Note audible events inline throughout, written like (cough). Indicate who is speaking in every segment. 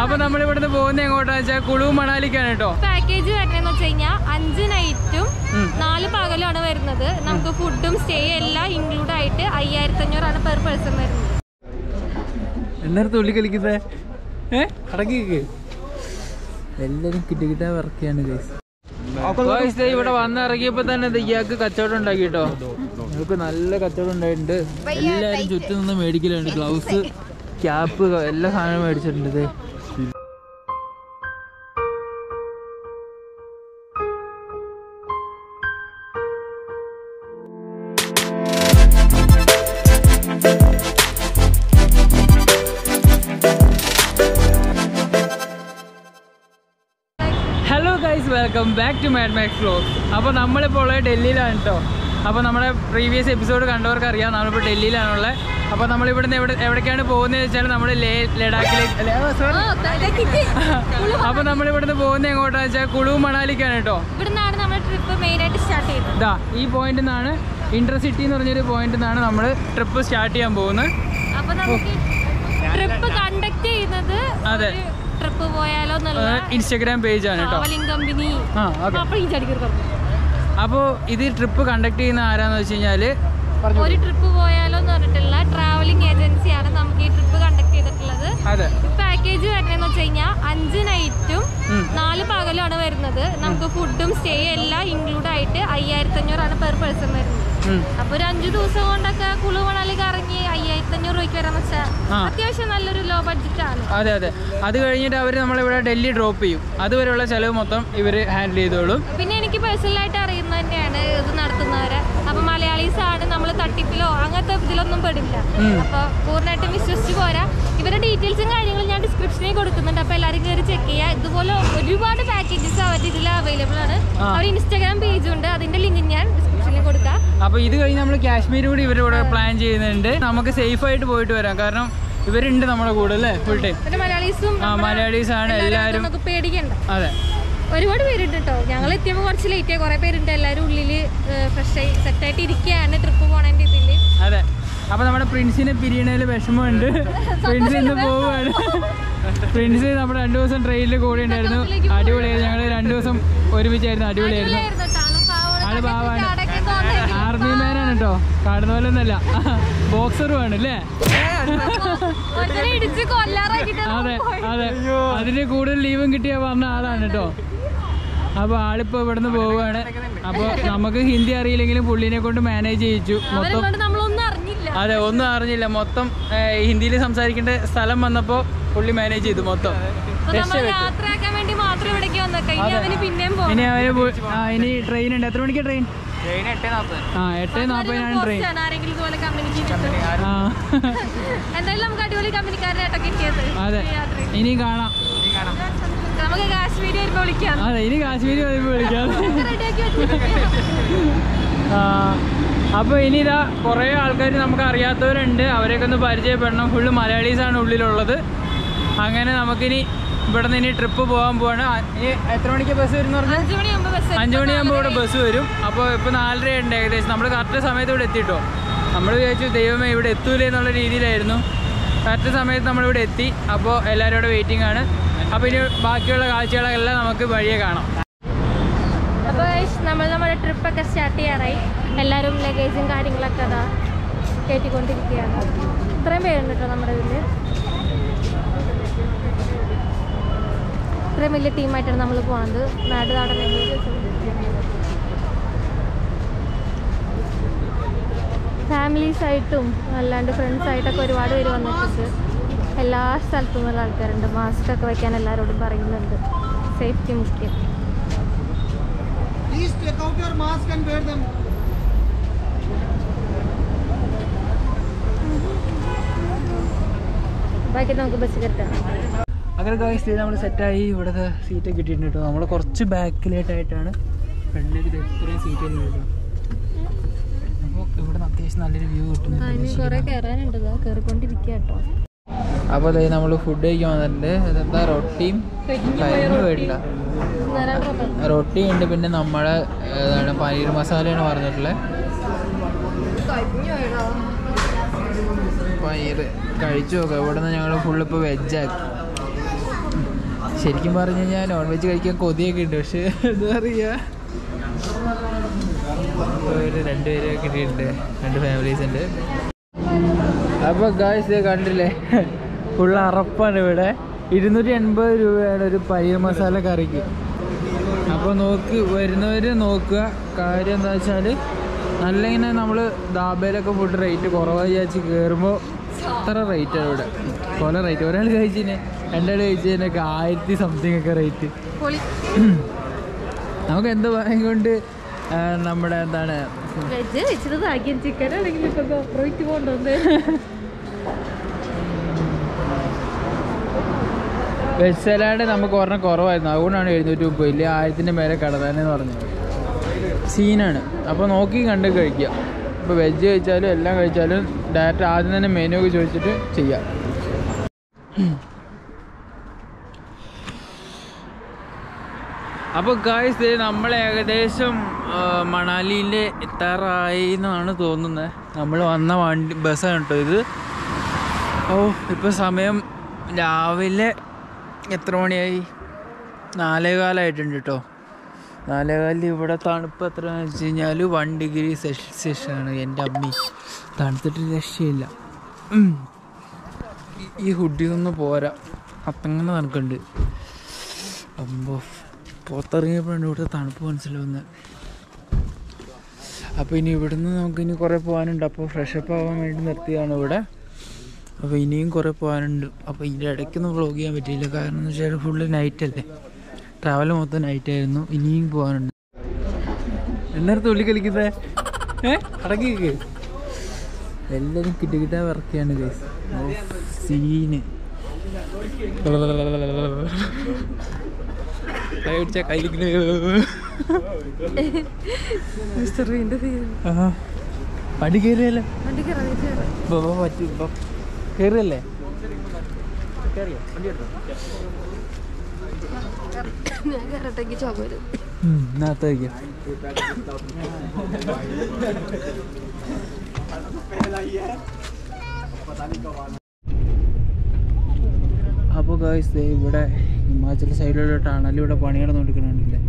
Speaker 1: അപ്പൊ നമ്മൾ ഇവിടുന്ന് പോകുന്ന എങ്ങോട്ടാന്ന് വെച്ചാൽ കുളു മണാലിക്കാണ് കേട്ടോ.
Speaker 2: പാക്കേജ് വരണെന്ന് വെച്ച് കഴിഞ്ഞാൽ അഞ്ച് നൈറ്റും നാല് പകലും ആണ് വരുന്നത്. നമുക്ക് ഫുഡും സ്റ്റേ എല്ലാം ഇൻക്ലൂഡ് ആയിട്ട് അയ്യായിരത്തി അഞ്ഞൂറാണ് പെർ പേഴ്സൺ വരുന്നത്.
Speaker 1: എന്നേരത്തെ തുള്ളി കളിക്കുന്നേ? ഏ? എല്ലാരും കിട്ടി കിട്ടാ വർക്കാണ് ഗൈസ് ഇവിടെ വന്നിറങ്ങിയപ്പോ തന്നെ ദേ ഇയാൾക്ക് കച്ചവടം ഉണ്ടാക്കി കേട്ടോ. ഞങ്ങൾക്ക് നല്ല കച്ചവടം ഉണ്ടായിട്ടുണ്ട്. എല്ലാരും ചുറ്റും നിന്ന് മേടിക്കലുണ്ട്. ഗ്ലൗസ് ക്യാപ്പ് എല്ലാ സാധനവും മേടിച്ചിട്ടുണ്ട് ബാക്ക് മൈ ഫ്ലോഗ് അപ്പോൾ നമ്മളിപ്പോൾ ഉള്ളത് ഡൽഹിയിലാണ് കേട്ടോ അപ്പോൾ നമ്മുടെ പ്രീവിയസ് എപ്പിസോഡ് കണ്ടവർക്ക് അറിയാം നമ്മളിപ്പോൾ ഡൽഹിയിലാണുള്ളത് അപ്പോൾ നമ്മളിവിടുന്ന് എവിടെ എവിടേക്കാണ് പോകുന്നത് വെച്ചാൽ നമ്മൾ ലേ ലഡാക്കിലേക്ക് അപ്പോൾ നമ്മൾ ഇവിടുന്ന് പോകുന്നത് എങ്ങോട്ടാന്ന് വെച്ചാൽ കുളു മണാലിക്കാണ് കേട്ടോ ഇതാ ഈ പോയിന്റിൽ നിന്നാണ് ഇന്റർസിറ്റി എന്ന് പറഞ്ഞൊരു പോയിന്റിൽ നിന്നാണ് നമ്മൾ ട്രിപ്പ് സ്റ്റാർട്ട് ചെയ്യാൻ പോകുന്നത്.
Speaker 2: ട്രിപ്പ് കണ്ടക്ട് ചെയ്യുന്നത്
Speaker 1: അതെ.
Speaker 2: ട്രിപ്പ് പോയാലോ
Speaker 1: ഇൻസ്റ്റാഗ്രാം പേജ്
Speaker 2: ആണ് കമ്പനി
Speaker 1: അപ്പോൾ ഇത് ട്രിപ്പ് കണ്ടക്ട് ചെയ്യുന്ന ആരാന്ന് വെച്ച് കഴിഞ്ഞാൽ
Speaker 2: ഒരു ട്രിപ്പ് പോയാലോ എന്ന് പറഞ്ഞിട്ടുള്ള ട്രാവലിംഗ് ഏജൻസിയാണ് നമുക്ക് ഈ ട്രിപ്പ് കണ്ടക്ട് ചെയ്തിട്ടുള്ളത്.
Speaker 1: അതെ.
Speaker 2: പാക്കേജ് വരണെന്ന് വെച്ച് കഴിഞ്ഞാൽ അഞ്ച് നൈറ്റും നാല് പകലും ആണ് വരുന്നത്. നമുക്ക് ഫുഡും സ്റ്റേ എല്ലാം ഇൻക്ലൂഡ് ആയിട്ട് അയ്യായിരത്തി അഞ്ഞൂറാണ് പെർ പേഴ്സൺ വരുന്നത്. അപ്പൊ ഒരു അഞ്ചു ദിവസം കൊണ്ടൊക്കെ കുളു മണാലി കറങ്ങി അയ്യായിരത്തി അഞ്ഞൂറ് രൂപയ്ക്ക് വരാൻ വെച്ചാൽ അത്യാവശ്യം നല്ലൊരു ലോ ബഡ്ജറ്റ് ആണ്.
Speaker 1: അതെ അതെ. അത് കഴിഞ്ഞിട്ട് അവർ നമ്മളിവിടെ ഡൽഹി ഡ്രോപ്പ് ചെയ്യും. അതുവരെയുള്ള ചെലവ് മൊത്തം ഇവർ ഹാൻഡിൽ ചെയ്തോളും.
Speaker 2: പിന്നെ എനിക്ക് പേഴ്സണൽ ആയിട്ട് അറിയുന്നത് തന്നെയാണ് ഇത് നടത്തുന്നവരെ. അപ്പൊ മലയാളീസ് ആണ് നമ്മൾ തട്ടിപ്പിലോ അങ്ങനത്തെ ഇതിലൊന്നും പെടില്ല. അപ്പൊ പൂർണമായിട്ടും വിശ്വസിച്ച് പോരാ. ഇവരുടെ ഡീറ്റെയിൽസും കാര്യങ്ങളും ഞാൻ ഡിസ്ക്രിപ്ഷനിൽ കൊടുക്കുന്നുണ്ട്. അപ്പൊ എല്ലാവരും കയറി ചെക്ക് ചെയ്യുക ഇതുപോലെ ഒരുപാട് പാക്കേജസ് അവരുടെ ഇതിൽ അവൈലബിൾ ആണ്. അവർ ഇൻസ്റ്റാഗ്രാം പേജ് ഉണ്ട്. അതിന്റെ ലിങ്ക് ഞാൻ
Speaker 1: അപ്പോൾ ഇത് കഴിഞ്ഞ് നമ്മൾ കാശ്മീർ കൂടി ഇവരോട് പ്ലാൻ ചെയ്യുന്നുണ്ട്. നമുക്ക് സേഫ് ആയിട്ട് പോയിട്ട് വരാം. കാരണം ഇവരുണ്ട് നമ്മുടെ കൂടെ അല്ലേ? ഫുൾ ടൈം ആ മലയാളീസ് ആണ്
Speaker 2: എല്ലാരും
Speaker 1: അതെ.
Speaker 2: ഒരുപാട് പേരുണ്ട് കേട്ടോ ഞങ്ങൾ എത്തിയപ്പോൾ കുറച്ച് ലേറ്റ് ആയി. കുറെ പേരുണ്ട്. എല്ലാവരും ഉള്ളിൽ ഫ്രഷ് ആയി സെറ്റ് ആയിട്ട് ഇരിക്കുകയാണ് ട്രിപ്പ് പോണതിന്റെ ഇതിൽ
Speaker 1: അതെ. അപ്പൊ നമ്മുടെ പ്രിൻസിനെ പിരിയണേൽ വിഷമമുണ്ട്. (laughs) പ്രിൻസ് ഇന്ന് പോവുകയാണ് പ്രിൻസ് നമ്മുടെ രണ്ടു ദിവസം ട്രെയിനിൽ കൂടെ ഉണ്ടായിരുന്നു. അടിപൊളിയായിരുന്നു. ഞങ്ങൾ രണ്ടു ദിവസം ഒരുമിച്ചായിരുന്നു. അടിപൊളിയായിരുന്നു.
Speaker 2: ആൾ പാവാണ്.
Speaker 1: ആൾ പാവാണ്.
Speaker 2: കടയ്ക്ക് തോന്നുന്നു.
Speaker 1: ആർമി മാനാണ് കേട്ടോ കാണുന്ന പോലെ ഒന്നല്ല ബോക്സർ വേണം അല്ലേ അതെ അതെ. അതിന് കൂടുതൽ ലീവും കിട്ടിയ പറഞ്ഞ ആളാണ് കേട്ടോ അപ്പൊ ആളിപ്പോ ഇവിടുന്ന് പോവുകയാണ്. അപ്പൊ നമുക്ക് ഹിന്ദി അറിയില്ലെങ്കിലും പുള്ളിനെ കൊണ്ട് മാനേജ് ചെയ്യിച്ചു. മൊത്തം അതെ ഒന്നും അറിഞ്ഞില്ല. മൊത്തം ഹിന്ദിയിൽ സംസാരിക്കേണ്ട സ്ഥലം വന്നപ്പോ പുള്ളി മാനേജ് ചെയ്തു മൊത്തം.
Speaker 2: ഇനി അവർ
Speaker 1: ഇനി ട്രെയിൻ ഉണ്ട്. എത്ര മണിക്കാ ട്രെയിൻ ആ എട്ട് നാപ്പതിനാണ് ട്രെയിൻ (laughs)
Speaker 2: എന്തായാലും നമുക്ക് അടിപൊളി കിട്ടിയത്.
Speaker 1: അതെ. ഇനി കാണാം.
Speaker 2: നമുക്ക് കാശ്മീരി വരുമ്പോ വിളിക്കാം.
Speaker 1: അതെ ഇനി കാശ്മീരി വിളിക്കാം. (laughs) ഇനി ഇതാ കുറേ ആൾക്കാർ നമുക്ക് അറിയാത്തവരുണ്ട്. അവരെയൊക്കെ ഒന്ന് പരിചയപ്പെടണം. ഫുള്ള് മലയാളീസാണ് ഉള്ളിലുള്ളത്. അങ്ങനെ നമുക്കിനി ഇവിടെ നിന്ന് ഇനി ട്രിപ്പ് പോകാൻ പോവാണ്. ഇനി എത്ര മണിക്ക് ബസ് വരുന്ന പറഞ്ഞാൽ
Speaker 2: അഞ്ചു മണിയാകുമ്പോ ബസ്
Speaker 1: മണിയാകുമ്പോൾ ഇവിടെ ബസ് വരും. അപ്പോൾ ഇപ്പോൾ നാലരയുണ്ട് ഉണ്ട് ഏകദേശം. നമ്മൾ കറക്റ്റ് സമയത്ത് ഇവിടെ എത്തിയിട്ടോ നമ്മൾ വിചാരിച്ചു ദൈവമേ ഇവിടെ എത്തൂലേ എന്നുള്ള രീതിയിലായിരുന്നു. കറക്റ്റ് സമയത്ത് നമ്മളിവിടെ എത്തി. അപ്പോൾ എല്ലാവരും ഇവിടെ വെയിറ്റിംഗ് ആണ്. അപ്പോൾ ഇനി ബാക്കിയുള്ള കാഴ്ചകളെല്ലാം നമുക്ക് വഴിയെ കാണാം.
Speaker 2: അപ്പോൾ നമ്മൾ നമ്മുടെ ട്രിപ്പൊക്കെ സ്റ്റാർട്ട് ചെയ്യാറായി. എല്ലാവരും ലഗേജും കാര്യങ്ങളൊക്കെ അതാ കയറ്റിക്കൊണ്ടിരിക്കുകയാണ് ഇത്രയും പേരുണ്ട് കേട്ടോ നമ്മുടെ ഇതിൽ ഇത്രയും വലിയ ടീമായിട്ടാണ് നമ്മൾ പോകുന്നത് നാട് നാടൻ ഫാമിലീസായിട്ടും അല്ലാണ്ട് ഫ്രണ്ട്സായിട്ടൊക്കെ ഒരുപാട് പേര് വന്നിട്ടുണ്ട്. എല്ലാ സ്ഥലത്തു നിന്നുള്ള ആൾക്കാരുണ്ട്. മാസ്ക് ഒക്കെ വയ്ക്കാൻ എല്ലാവരോടും പറയുന്നുണ്ട്. സേഫ്റ്റി മുഖ്യം. ബാക്കി നമുക്ക് ബസ് കയറ്റാം.
Speaker 1: അങ്ങനെ ഗായ്സ് നമ്മൾ സെറ്റായി ഇവിടുത്തെ സീറ്റ് കിട്ടിയിട്ടുണ്ട് കേട്ടോ. നമ്മൾ കുറച്ച് ബാക്കിലേട്ടായിട്ടാണ് ഫ്രണ്ടിലേക്ക് ഇത്രയും സീറ്റ് കിട്ടും. അപ്പോൾ ഇവിടെ അത്യാവശ്യം നല്ലൊരു വ്യൂ കിട്ടുന്നുണ്ട് അപ്പോൾ അതായത് നമ്മൾ ഫുഡ് കഴിക്കാൻ വന്നിട്ടുണ്ട്. അതെന്താ റൊട്ടിയും പോയിട്ടില്ല റൊട്ടി. ഉണ്ട്. പിന്നെ നമ്മളെ ഏതാണ് പനീർ മസാലയാണ് പറഞ്ഞിട്ടുള്ളത് പനീർ കഴിച്ചു നോക്കാം. ഇവിടെ നിന്ന് ഞങ്ങൾ ഫുള്ള് ഇപ്പോൾ വെജാക്കി ശരിക്കും പറഞ്ഞു കഴിഞ്ഞാൽ നോൺ വെജ് കഴിക്കാൻ കൊതിയൊക്കെ ഉണ്ട്. പക്ഷേ എന്താ പറയുക ഒരു രണ്ടുപേരെ കിട്ടിയിട്ടുണ്ട് രണ്ട് ഫാമിലീസ് ഉണ്ട്. അപ്പോൾ ഗായ്സ് കണ്ടില്ലേ? ഫുൾ അറപ്പാണ് ഇവിടെ. ഇരുന്നൂറ്റി എൺപത് രൂപയാണ് ഒരു പനീർ മസാല കറിക്ക്. അപ്പോൾ നോക്ക് വരുന്നവർ നോക്കുക. കാര്യം എന്താ വെച്ചാൽ നല്ല ഇങ്ങനെ നമ്മൾ ദാബയിലൊക്കെ ഫുഡ് റേറ്റ് കുറവായി വിചാരിച്ച് കയറുമ്പോൾ അത്ര റേറ്റാണ് ഇവിടെ. പല റേറ്റ് ഒരാൾ കഴിച്ചതിന് രണ്ടാൾ കഴിച്ചതിനൊക്കെ ആയിരത്തി സംതിങ് ഒക്കെ റേറ്റ് നമുക്ക് എന്ത് പറയാൻ കൊണ്ട് നമ്മുടെ എന്താണ്?
Speaker 2: വെജ്
Speaker 1: സലാഡ് നമുക്ക് ഒരെണ്ണം കുറവായിരുന്നു. അതുകൊണ്ടാണ് എഴുന്നൂറ്റി മുപ്പത്. ഇല്ല ആയിരത്തിന്റെ മേലെ കടതാനെന്ന് പറഞ്ഞത് സീനാണ് അപ്പോൾ നോക്കി കണ്ട് കഴിക്കുക ഇപ്പോൾ വെജ് കഴിച്ചാലും എല്ലാം കഴിച്ചാലും ഡയറക്റ്റ് ആദ്യം തന്നെ മെനു ഒക്കെ ചോദിച്ചിട്ട് ചെയ്യാം. അപ്പോൾ ഗായ്സ് നമ്മൾ ഏകദേശം മണാലിയിലെ എത്താറായി എന്നാണ് തോന്നുന്നത് നമ്മൾ വന്ന വണ്ടി ബസ്സാണ് കേട്ടോ ഇത്. ഓ ഇപ്പോൾ സമയം രാവിലെ എത്ര മണിയായി? നാലേ കാലമായിട്ടുണ്ട് കേട്ടോ. നാലേ കാലിൽ ഇവിടെ തണുപ്പ് എത്രയാണെന്ന് വെച്ച് കഴിഞ്ഞാൽ വൺ ഡിഗ്രി സെൽഷ്യസ് ആണ് എന്റെ അമ്മി. തണുത്തിട്ട് രക്ഷയില്ല. ഈ- ഹുഡി ഹുഡിയൊന്നും പോരാ. അത്തങ്ങനെ തണുക്കുണ്ട് അമ്പോ പുറത്തിറങ്ങിയപ്പോഴാണ് ഇവിടുത്തെ തണുപ്പ് മനസ്സിലാവുന്ന. അപ്പോൾ ഇനി ഇവിടുന്ന് നമുക്ക് ഇനി കുറേ പോകാനുണ്ട് അപ്പോൾ ഫ്രഷപ്പ് ആവാൻ വേണ്ടി നിർത്തിയാണ് ഇവിടെ. അപ്പോൾ ഇനിയും കുറേ പോകാനുണ്ട് അപ്പോൾ ഇതിന്റെ ഇടയ്ക്കൊന്നും വ്ളോഗ് ചെയ്യാൻ പറ്റിയില്ല. കാരണം എന്ന് വെച്ചാൽ ഫുള്ള് നൈറ്റ് അല്ലേ? ട്രാവൽ മൊത്തം നൈറ്റ് ആയിരുന്നു. ഇനിയും പോകാനുണ്ട് എന്നേരത്തെ ഉള്ളി കളിക്കുന്നത് ഏ? അടക്കി എല്ലാവരും കിട്ടുകിട്ടാ വർക്കാണ് ഗൈസ് സീന് കൈ പിടിച്ചാ കയ്യിലിങ്ങനെ ആഹാ. വണ്ടി കയറിയല്ലേ കയറിയല്ലേ കയറിയോ
Speaker 2: ചോക വരും
Speaker 1: നാത്തേക്കാം അപ്പോൾ ഗായ്സ് ഇവിടെ ഹിമാചൽ സൈഡിലുള്ള ടണൽ ഇവിടെ പണി നടന്നുകൊണ്ടിരിക്കണില്ലേ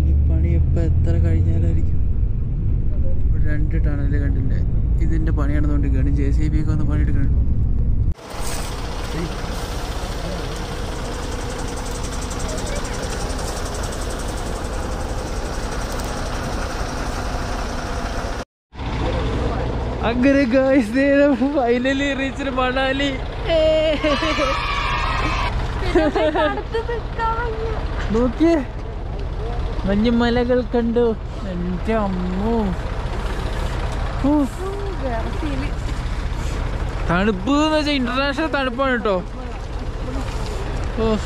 Speaker 1: ഈ പണി ഇപ്പോൾ എത്ര കഴിഞ്ഞാലായിരിക്കും? ഇവിടെ രണ്ട് ടണൽ കണ്ടില്ലേ? ഇതിന്റെ പണി നടന്നുകൊണ്ടിരിക്കുകയാണ്. ജെ സി ബി ഒക്കെ ഒന്ന് പണിയെടുക്കണം അങ്ങനെ ഗായ്സ് ഫൈനലി റീച്ച് മണാലി. നോക്കിയേ. മഞ്ഞുമലകൾ കണ്ടു. എന്റെ അമ്മോ. തണുപ്പ് എന്ന് വെച്ചാൽ ഇന്റർനാഷണൽ തണുപ്പാണ് കേട്ടോ. ഓ.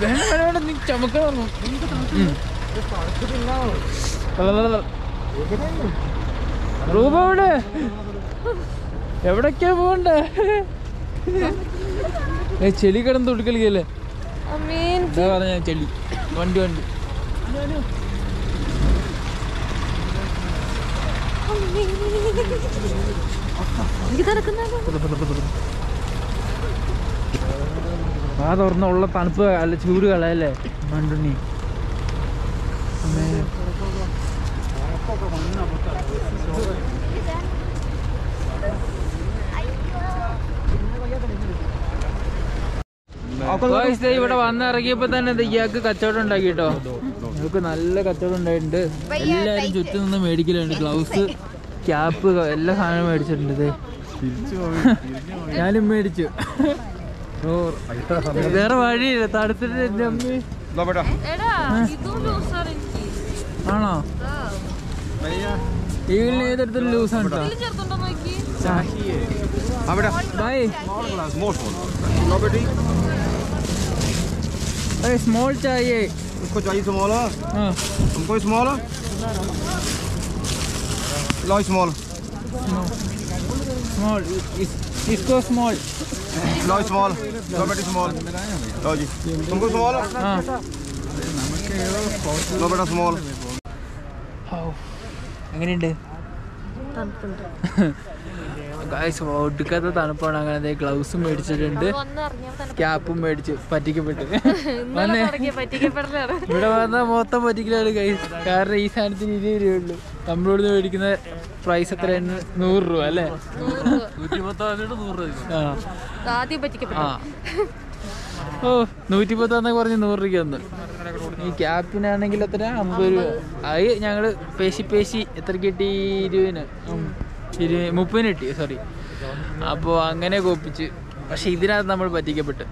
Speaker 1: വേണ്ട വേണ്ട വേണ്ട നീ ചമക്കണം റൂപ എവിടെ? എവിടൊക്കെയാ പോണ്ടേ ഏ ചെളി കിടന്ന് പറഞ്ഞ ചെളി. വണ്ടി വണ്ടി.
Speaker 2: എനിക്ക് നടക്കുന്നല്ലോ
Speaker 1: ആ തുറന്ന ഉള്ള തണുപ്പ് അല്ല ചൂട് കളയല്ലേ? മണ്ടുണ്ണി. അമ്മേ. ഇവിടെ വന്നിറങ്ങിയപ്പോ തന്നെ ഇയാൾക്ക് കച്ചവടം ഉണ്ടാക്കി കേട്ടോ ഞങ്ങൾക്ക് നല്ല കച്ചവടം ഉണ്ടായിട്ടുണ്ട്. എല്ലാരും ചുറ്റും നിന്ന് മേടിക്കലുണ്ട്. ഗ്ലൗസ് ക്യാപ്പ് എല്ലാ സാധനവും മേടിച്ചിട്ടുണ്ട് ഞാനും മേടിച്ചു. വേറെ വഴിയില്ല. തടുത്തിട്ട് എന്റെ അമ്മ. ആണോ? ഈഗിളിന് ഏതെടുത്തും ലൂസ് ആണ്
Speaker 2: ഇതില് ചേർത്തുണ്ടോ നോക്കി
Speaker 1: ബൈ സ്മോൾ ചായേ
Speaker 3: उसको चाहिए स्मॉल
Speaker 1: ആ
Speaker 3: हमको स्मॉल लो स्मॉल
Speaker 1: സ്മോൾ इसको स्मॉल
Speaker 3: लो स्मॉल लो बेटी स्मॉल लो जी तुमको स्मॉल
Speaker 1: ആ
Speaker 3: लो बेटा स्मॉल
Speaker 1: ഔ. എങ്ങനെയുണ്ട്? ഒടുക്കാത്ത തണുപ്പാണ്. അങ്ങനെ ഗ്ലൗസും മേടിച്ചിട്ടുണ്ട്. ക്യാപ്പും മേടിച്ച് പറ്റിക്കപ്പെട്ടു. ഇവിടെ വന്ന മൊത്തം പറ്റിക്കലാണ് ഗൈസ് കാരണം ഈ സാധനത്തിന് ഇരുപത് രൂപയുള്ളൂ നമ്മളോട് മേടിക്കുന്ന പ്രൈസ് എത്രയാണ് നൂറ് രൂപ അല്ലേ? ആ.
Speaker 2: ആദ്യം പറ്റിക്കപ്പെട്ടു.
Speaker 1: ആ. ഓ നൂറ്റി പത്താന്നൊക്കെ പറഞ്ഞ് നൂറ് രൂപയ്ക്ക് വന്നു ഈ ക്യാപ്പിനാണെങ്കിൽ എത്ര അമ്പത് രൂപ. അത് ഞങ്ങൾ പേശി പേശി എത്ര കിട്ടി? ഇരുപതിന്. ഇരുപത് മുപ്പതിന് കിട്ടി സോറി അപ്പോൾ അങ്ങനെ കോപ്പിച്ച്. പക്ഷെ ഇതിനകത്ത് നമ്മൾ പറ്റിക്കപ്പെട്ട്.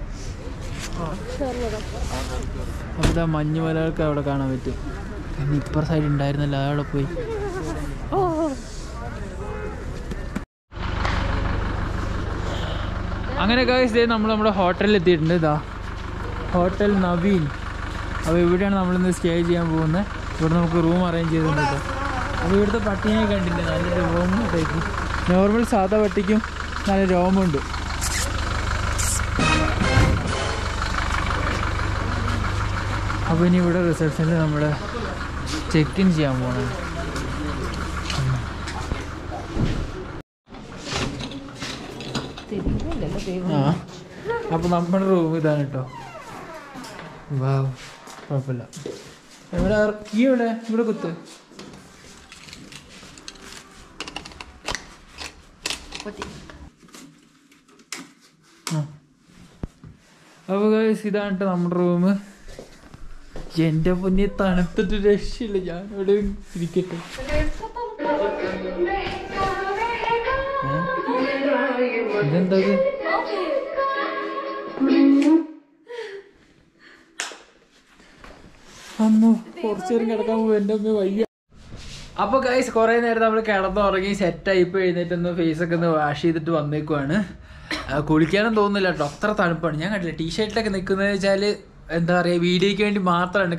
Speaker 1: അവിടെ മഞ്ഞുമലകൾക്ക് അവിടെ കാണാൻ പറ്റും? പിന്നെ ഇപ്പുറ സൈഡ് ഉണ്ടായിരുന്നല്ലോ അവിടെ പോയി. അങ്ങനെ ദേ നമ്മൾ നമ്മുടെ ഹോട്ടലിൽ എത്തിയിട്ടുണ്ട് ഇതാ ഹോട്ടൽ നവീൻ അപ്പോൾ ഇവിടെയാണ് നമ്മളിന്ന് സ്റ്റേ ചെയ്യാൻ പോകുന്നത്. ഇവിടെ നമുക്ക് റൂം അറേഞ്ച് ചെയ്തിട്ടുണ്ട് അപ്പോൾ ഇവിടുത്തെ പട്ടിയെ കണ്ടില്ലേ? നല്ല രോമം ടൈപ്പ് നോർമൽ സാധാ പട്ടിക്കും നല്ല രോമമുണ്ട് അപ്പോൾ ഇനി ഇവിടെ റിസപ്ഷനിൽ നമ്മൾ ചെക്ക് ഇൻ ചെയ്യാൻ പോകണം ആ. അപ്പോൾ നമ്മുടെ റൂം ഇതാണ് കേട്ടോ വാവ് കുഴപ്പമില്ല. എവിടെ കീ എവിടെ? ഇവിടെ കുത്ത്. അപ്പൊ അപ്പോൾ guys, ഇതാണ് ട്ടോ നമ്മുടെ റൂം എന്റെ പൊന്നി തണുത്തിട്ട് രക്ഷയില്ല. ഞാൻ ഇവിടെ ഇരിക്കട്ടെ? ഇതെന്താ അമ്മോ കുറച്ചു നേരം കിടക്കാൻ പോകും എന്റെ അമ്മ വയ്യ. അപ്പൊ ഗൈസ് കൊറേ നേരം നമ്മൾ കിടന്നുറങ്ങി സെറ്റായി ഇപ്പൊ എഴുന്നേറ്റ് ഒന്ന് ഫേസ് ഒക്കെ ഒന്ന് വാഷ് ചെയ്തിട്ട് വന്നേക്കുവാണ്. കുളിക്കാനും തോന്നുന്നില്ല. കേട്ടോ അത്ര തണുപ്പാണ്. ഞാൻ കണ്ടില്ല ടീഷർട്ടിലൊക്കെ നിൽക്കുന്നത് വെച്ചാൽ എന്താ പറയാ വീഡിയോക്ക് വേണ്ടി മാത്രമാണ്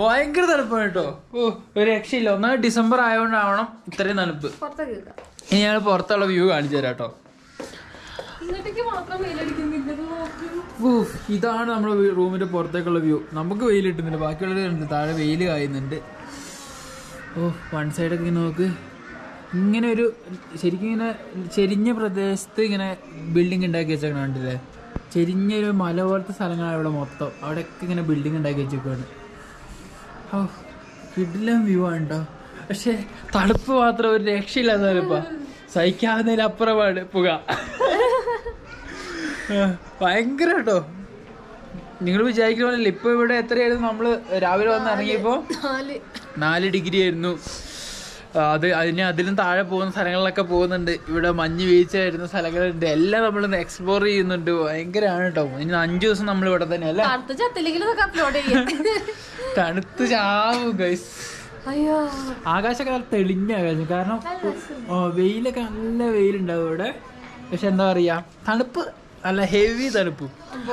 Speaker 1: ഭയങ്കര തണുപ്പാണ് കേട്ടോ. ഓ ഒരു രക്ഷയില്ല. ഒന്നാമത് ഡിസംബർ ആയതുകൊണ്ടാവണം ഇത്രയും തണുപ്പ്. ഇനി ഞങ്ങൾ പുറത്തുള്ള വ്യൂ കാണിച്ചു തരാം കേട്ടോ. ഇതാണ് നമ്മുടെ റൂമിന്റെ പുറത്തേക്കുള്ള വ്യൂ. നമുക്ക് വെയിൽ കിട്ടുന്നില്ല ബാക്കിയുള്ളവരുണ്ട് താഴെ വെയിൽ കായുന്നുണ്ട്. ഓ വൺ സൈഡൊക്കെ ഇങ്ങനെ നോക്ക്. ഇങ്ങനെ ഒരു ശരിക്കും ഇങ്ങനെ ചെരിഞ്ഞ പ്രദേശത്ത് ഇങ്ങനെ ബിൽഡിംഗ് ഉണ്ടാക്കി വെച്ചേക്കണം കണ്ടില്ലേ? ചെരിഞ്ഞൊരു മല പോലത്തെ സ്ഥലങ്ങളാണ് ഇവിടെ മൊത്തം. അവിടെയൊക്കെ ഇങ്ങനെ ബിൽഡിംഗ് ഉണ്ടാക്കി വെച്ചേക്കാണ് ഓ കിടിലം വ്യൂ ആണ് കേട്ടോ പക്ഷെ തണുപ്പ് മാത്രം ഒരു രക്ഷയില്ലാത്ത തണുപ്പാ. സഹിക്കാവുന്നതിലപ്പുറമാണ് പുക. ഭയങ്കര കേട്ടോ നിങ്ങൾ വിചാരിക്കുന്ന പോലെ ഇപ്പൊ ഇവിടെ എത്രയായിരുന്നു? നമ്മൾ രാവിലെ വന്ന് ഇറങ്ങിയപ്പോ
Speaker 2: നാല്.
Speaker 1: ഡിഗ്രി ആയിരുന്നു. അത് അതിന് അതിലും താഴെ പോകുന്ന സ്ഥലങ്ങളിലൊക്കെ പോകുന്നുണ്ട്. ഇവിടെ മഞ്ഞ് വീഴ്ച വരുന്ന സ്ഥലങ്ങളുണ്ട്. എല്ലാം നമ്മൾ എക്സ്പ്ലോർ ചെയ്യുന്നുണ്ട്. ഭയങ്കരമാണ് കേട്ടോ ഇനി അഞ്ചു ദിവസം നമ്മൾ ഇവിടെ തന്നെ അല്ല? (laughs) തണുത്ത് ചാവും ഗൈസ് ആകാശമൊക്കെ നല്ല തെളിഞ്ഞ ആകാശം. കാരണം വെയിലൊക്കെ നല്ല വെയിലുണ്ടാവും ഇവിടെ. പക്ഷെ എന്താ പറയാ? തണുപ്പ് നല്ല ഹെവി തണുപ്പ്.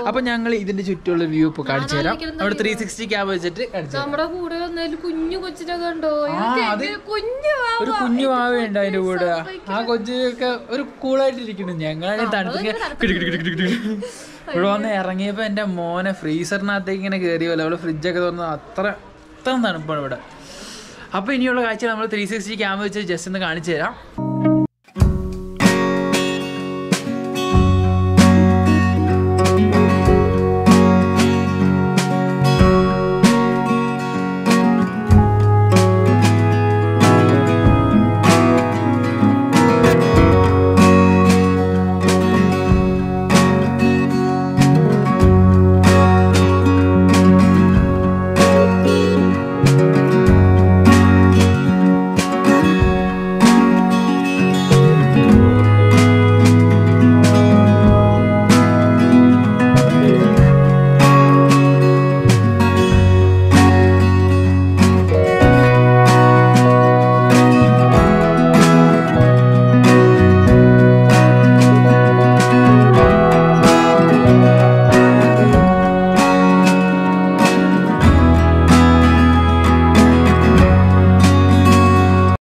Speaker 1: അപ്പൊ ഞങ്ങൾ ഇതിന്റെ ചുറ്റുമുള്ള വ്യൂ ഇപ്പൊ കാണിച്ചു തരാം. അവിടെ ത്രീ സിക്സ്റ്റി ക്യാബ് വെച്ചിട്ട് കാണിച്ചു
Speaker 2: നമ്മുടെ കൂടെ കുഞ്ഞു കൊച്ചിനൊക്കെ ഉണ്ടോ കുഞ്ഞു
Speaker 1: ഒരു കുഞ്ഞു മാവുണ്ട് അതിന്റെ കൂടെ. ആ കൊച്ചിനൊക്കെ ഒരു കൂളായിട്ടിരിക്കുന്നു ഞങ്ങളാണ് തണുപ്പ്. ഇവിടെ വന്ന് ഇറങ്ങിയപ്പോ എന്റെ മോനെ ഫ്രീസറിനകത്തേക്ക് ഇങ്ങനെ കയറി പോലെ. അവൾ ഫ്രിഡ്ജൊക്കെ തോന്നുന്നത് അത്ര അത്ര തണുപ്പാണ് ഇവിടെ. അപ്പൊ ഇനിയുള്ള കാഴ്ച നമ്മൾ ത്രീ സിക്സ്റ്റി ക്യാമ്പ് വെച്ച് ജസ്റ്റ് ഒന്ന് കാണിച്ചു തരാം.